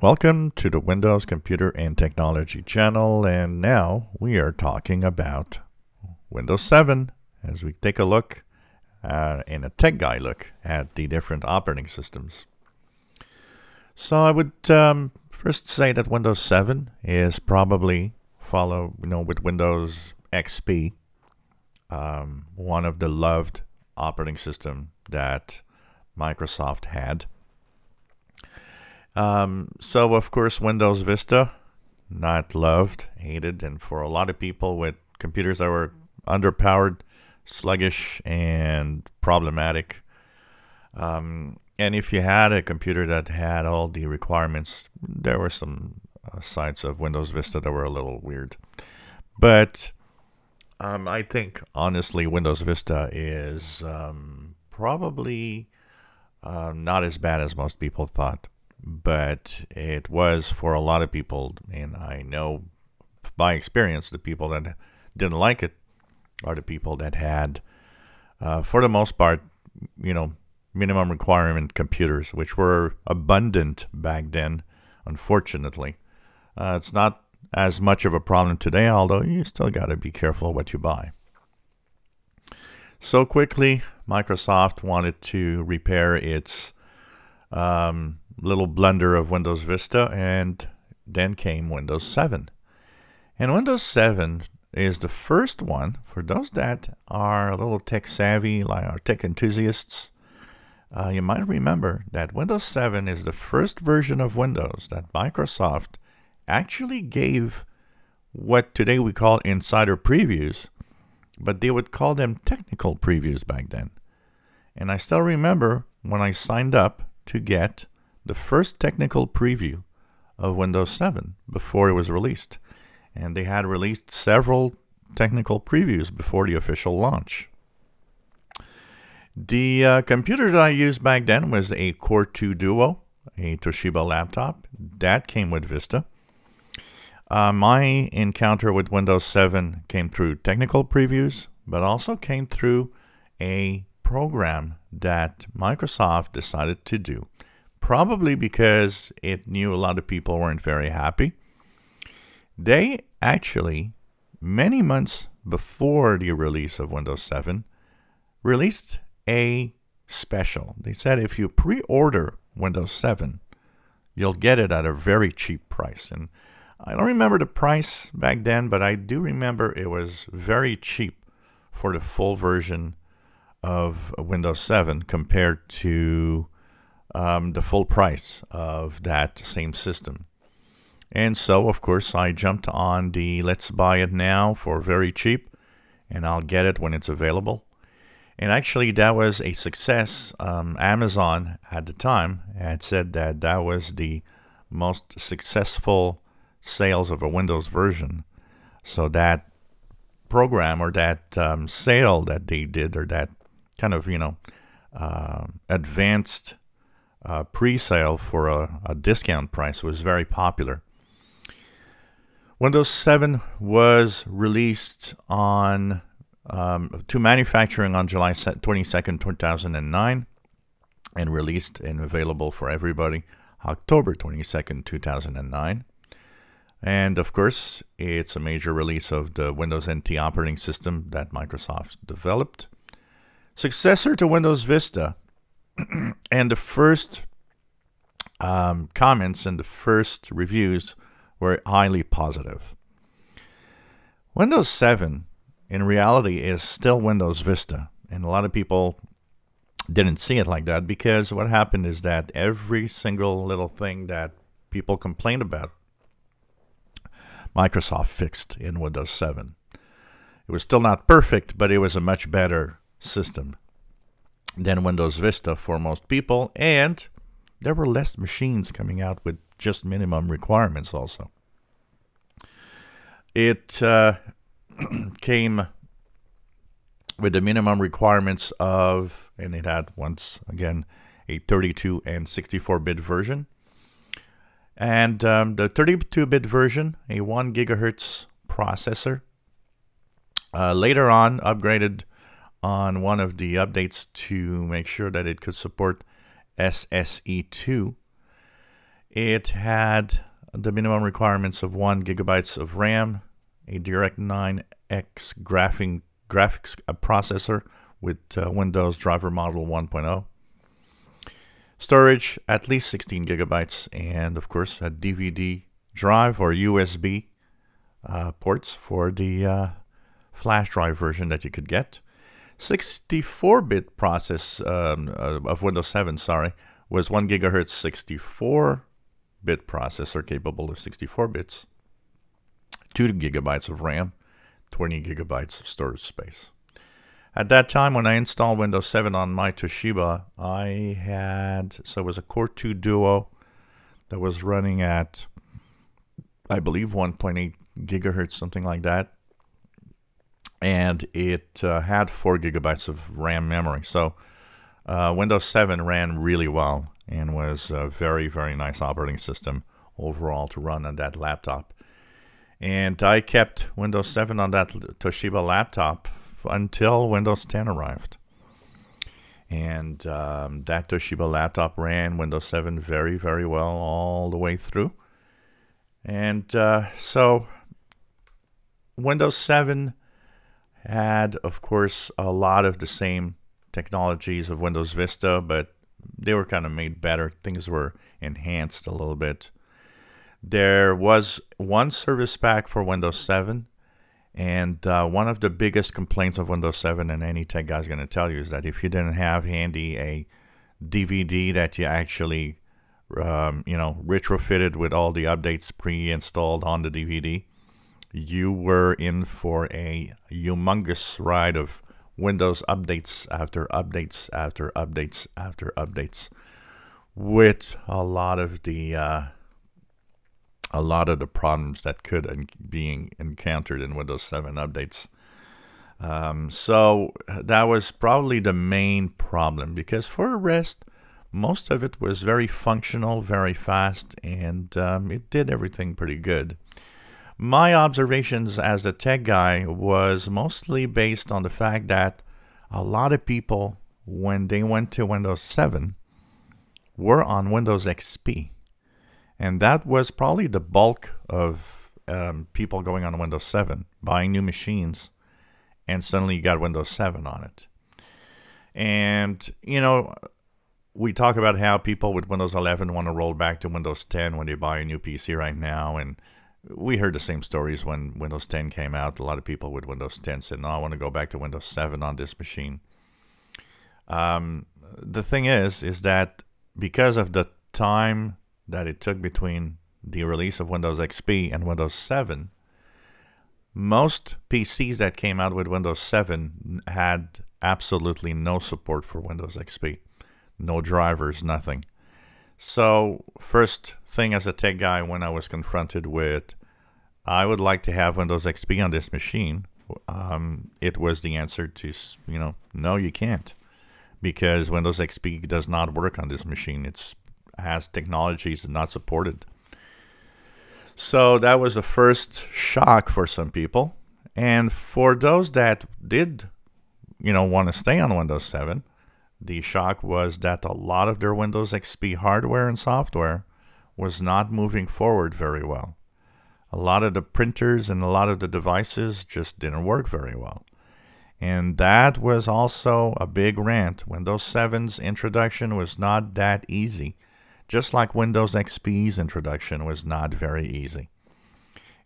Welcome to the Windows Computer and Technology channel, and now we are talking about Windows 7 as we take a look uh, in a tech guy look at the different operating systems. So I would um, first say that Windows 7 is probably follow, you know, with Windows XP, um, one of the loved operating system that Microsoft had. Um, so, of course, Windows Vista, not loved, hated, and for a lot of people with computers that were underpowered, sluggish, and problematic. Um, and if you had a computer that had all the requirements, there were some uh, sides of Windows Vista that were a little weird. But um, I think, honestly, Windows Vista is um, probably uh, not as bad as most people thought but it was for a lot of people, and I know by experience the people that didn't like it are the people that had, uh, for the most part, you know, minimum requirement computers, which were abundant back then, unfortunately. Uh, it's not as much of a problem today, although you still got to be careful what you buy. So quickly, Microsoft wanted to repair its um, little blunder of Windows Vista, and then came Windows 7. And Windows 7 is the first one for those that are a little tech savvy, like our tech enthusiasts. Uh, you might remember that Windows 7 is the first version of Windows that Microsoft actually gave what today we call insider previews, but they would call them technical previews back then. And I still remember when I signed up to get the first technical preview of Windows 7 before it was released. And they had released several technical previews before the official launch. The uh, computer that I used back then was a Core 2 Duo, a Toshiba laptop. That came with Vista. Uh, my encounter with Windows 7 came through technical previews, but also came through a program that Microsoft decided to do probably because it knew a lot of people weren't very happy. They actually, many months before the release of Windows 7, released a special. They said if you pre order Windows 7, you'll get it at a very cheap price. And I don't remember the price back then, but I do remember it was very cheap for the full version of Windows 7 compared to um, the full price of that same system. And so, of course, I jumped on the let's buy it now for very cheap, and I'll get it when it's available. And actually, that was a success. Um, Amazon at the time had said that that was the most successful sales of a Windows version. So that program or that um, sale that they did, or that kind of, you know, uh, advanced uh, pre-sale for a, a discount price was very popular. Windows 7 was released on um, to manufacturing on July 22nd, 2009, and released and available for everybody October 22nd, 2009. And of course, it's a major release of the Windows NT operating system that Microsoft developed. Successor to Windows Vista, and the first um, comments and the first reviews were highly positive. Windows 7, in reality, is still Windows Vista, and a lot of people didn't see it like that because what happened is that every single little thing that people complained about, Microsoft fixed in Windows 7. It was still not perfect, but it was a much better system than Windows Vista for most people, and there were less machines coming out with just minimum requirements also. It uh, came with the minimum requirements of, and it had once again a 32 and 64 bit version. And um, the 32 bit version, a 1 gigahertz processor, uh, later on upgraded on one of the updates to make sure that it could support SSE2. It had the minimum requirements of one gigabytes of RAM, a DirectX 9X graphing, graphics processor with uh, Windows Driver Model 1.0. Storage, at least 16 gigabytes, and of course, a DVD drive or USB uh, ports for the uh, flash drive version that you could get. 64-bit process um, uh, of Windows 7, sorry, was 1 gigahertz 64-bit processor capable of 64 bits, 2 gigabytes of RAM, 20 gigabytes of storage space. At that time, when I installed Windows 7 on my Toshiba, I had, so it was a Core 2 Duo that was running at, I believe, 1.8 gigahertz, something like that and it uh, had four gigabytes of RAM memory. So uh, Windows 7 ran really well and was a very, very nice operating system overall to run on that laptop. And I kept Windows 7 on that Toshiba laptop until Windows 10 arrived. And um, that Toshiba laptop ran Windows 7 very, very well all the way through. And uh, so Windows 7 had, of course, a lot of the same technologies of Windows Vista, but they were kind of made better. Things were enhanced a little bit. There was one service pack for Windows 7, and uh, one of the biggest complaints of Windows 7, and any tech guy is going to tell you, is that if you didn't have handy a DVD that you actually, um, you know, retrofitted with all the updates pre-installed on the DVD, you were in for a humongous ride of Windows updates after updates after updates after updates with a lot of the uh, a lot of the problems that could be encountered in Windows 7 updates. Um, so that was probably the main problem because for the rest, most of it was very functional, very fast, and um, it did everything pretty good. My observations as a tech guy was mostly based on the fact that a lot of people, when they went to Windows 7, were on Windows XP. And that was probably the bulk of um, people going on Windows 7, buying new machines, and suddenly you got Windows 7 on it. And, you know, we talk about how people with Windows 11 want to roll back to Windows 10 when they buy a new PC right now. And we heard the same stories when Windows 10 came out. A lot of people with Windows 10 said, "No, I want to go back to Windows 7 on this machine." Um, the thing is, is that because of the time that it took between the release of Windows XP and Windows 7, most PCs that came out with Windows 7 had absolutely no support for Windows XP, no drivers, nothing. So, first thing as a tech guy, when I was confronted with, I would like to have Windows XP on this machine, um, it was the answer to, you know, no, you can't. Because Windows XP does not work on this machine. It has technologies not supported. So that was the first shock for some people. And for those that did, you know, want to stay on Windows 7, the shock was that a lot of their Windows XP hardware and software was not moving forward very well. A lot of the printers and a lot of the devices just didn't work very well. And that was also a big rant. Windows 7's introduction was not that easy, just like Windows XP's introduction was not very easy.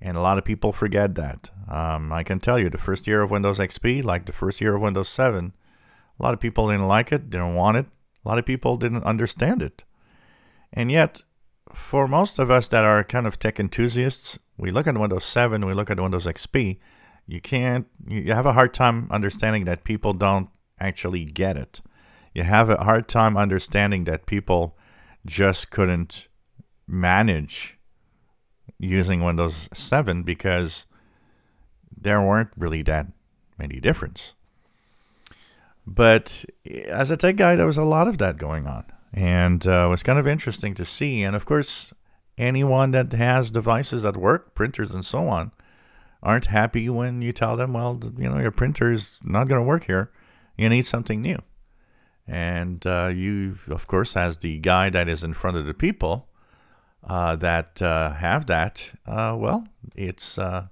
And a lot of people forget that. Um, I can tell you, the first year of Windows XP, like the first year of Windows 7, a lot of people didn't like it, didn't want it. A lot of people didn't understand it. And yet, for most of us that are kind of tech enthusiasts, we look at Windows 7, we look at Windows XP, you can't, you have a hard time understanding that people don't actually get it. You have a hard time understanding that people just couldn't manage using Windows 7 because there weren't really that many difference. But as a tech guy, there was a lot of that going on. And uh, it was kind of interesting to see. And of course, anyone that has devices at work, printers and so on, aren't happy when you tell them, well, you know, your printer is not going to work here. You need something new. And uh, you, of course, as the guy that is in front of the people, uh, that uh, have that, uh, well, it's uh,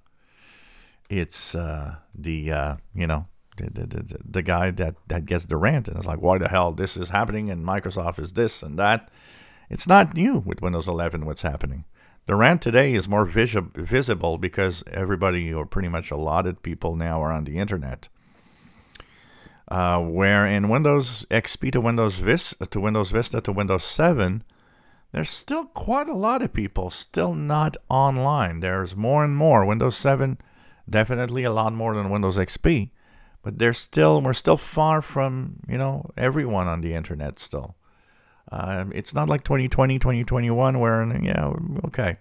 it's uh, the you know the, the, the, guy that, that gets the rant and it's like, why the hell this is happening and Microsoft is this and that. It's not new with Windows 11 what's happening. The rant today is more visi- visible because everybody, or pretty much a lot of people now, are on the internet. Uh, where in Windows XP to Windows Vista to Windows Vista to Windows 7, there's still quite a lot of people still not online. There's more and more. Windows 7, definitely a lot more than Windows XP, but there's still we're still far from you know everyone on the internet still. Um, it's not like 2020, 2021, where yeah, okay,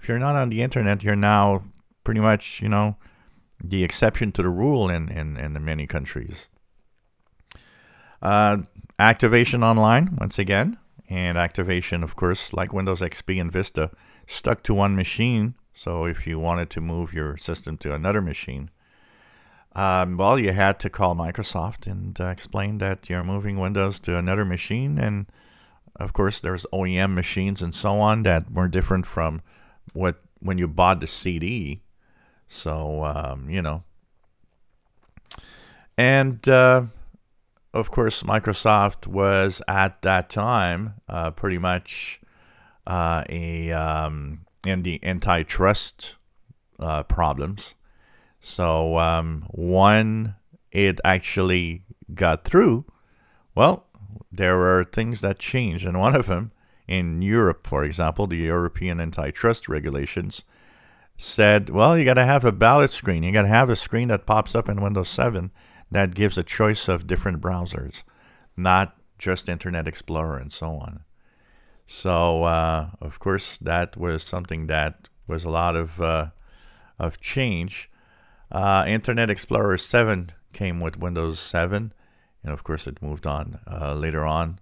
if you're not on the internet, you're now pretty much you know the exception to the rule in in, in many countries. Uh, activation online once again, and activation, of course, like Windows XP and Vista, stuck to one machine. So if you wanted to move your system to another machine, um, well, you had to call Microsoft and uh, explain that you're moving Windows to another machine. And of course, there's OEM machines and so on that were different from what when you bought the CD. So um, you know, and uh, of course, Microsoft was at that time uh, pretty much uh, a um, in the antitrust uh, problems. So um, when it actually got through, well, there were things that changed, and one of them in Europe, for example, the European antitrust regulations said, well, you got to have a ballot screen. You got to have a screen that pops up in Windows 7 that gives a choice of different browsers, not just Internet Explorer and so on. So, uh, of course, that was something that was a lot of uh, of change. Uh, Internet Explorer 7 came with Windows 7, and of course, it moved on uh, later on.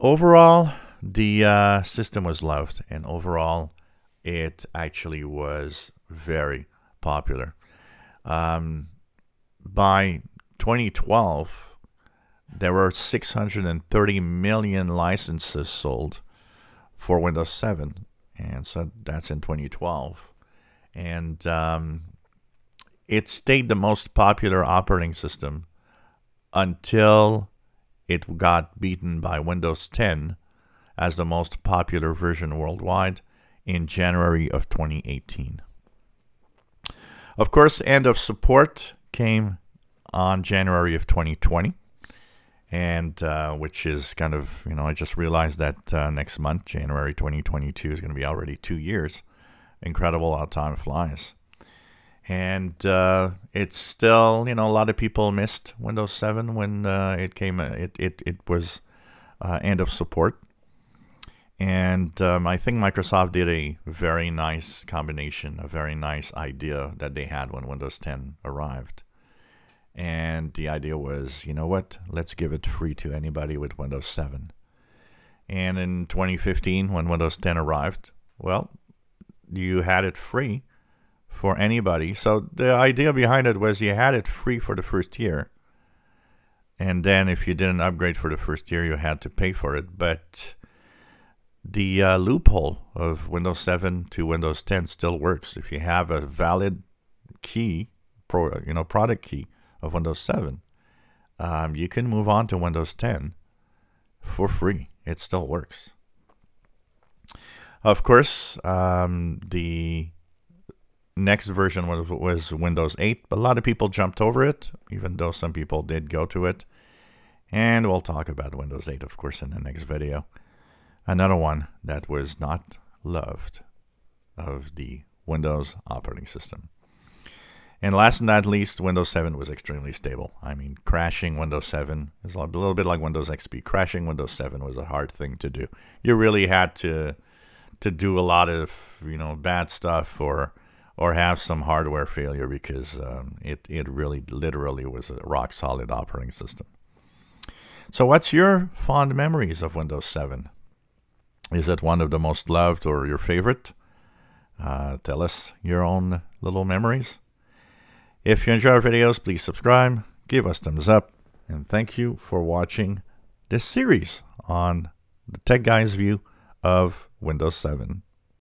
Overall, the uh, system was loved, and overall, it actually was very popular. Um, by 2012, there were 630 million licenses sold for Windows 7, and so that's in 2012. And um, it stayed the most popular operating system until it got beaten by Windows 10 as the most popular version worldwide in January of 2018. Of course, end of support came on January of 2020, and uh, which is kind of, you know, I just realized that uh, next month, January 2022, is going to be already two years. Incredible how time flies. And uh, it's still, you know, a lot of people missed Windows 7 when uh, it came, it, it, it was uh, end of support. And um, I think Microsoft did a very nice combination, a very nice idea that they had when Windows 10 arrived. And the idea was, you know what, let's give it free to anybody with Windows 7. And in 2015, when Windows 10 arrived, well, you had it free for anybody. So the idea behind it was you had it free for the first year. And then if you didn't upgrade for the first year, you had to pay for it. But the uh, loophole of Windows 7 to Windows 10 still works. If you have a valid key, pro, you know, product key, of Windows 7, um, you can move on to Windows 10 for free. It still works. Of course, um, the next version was, was Windows 8, but a lot of people jumped over it, even though some people did go to it. And we'll talk about Windows 8, of course, in the next video. Another one that was not loved of the Windows operating system. And last but not least, Windows 7 was extremely stable. I mean, crashing Windows 7 is a little bit like Windows XP. Crashing Windows 7 was a hard thing to do. You really had to to do a lot of you know bad stuff or or have some hardware failure because um, it it really literally was a rock solid operating system. So, what's your fond memories of Windows 7? Is it one of the most loved or your favorite? Uh, tell us your own little memories. If you enjoy our videos, please subscribe, give us thumbs up, and thank you for watching this series on the Tech Guy's view of Windows 7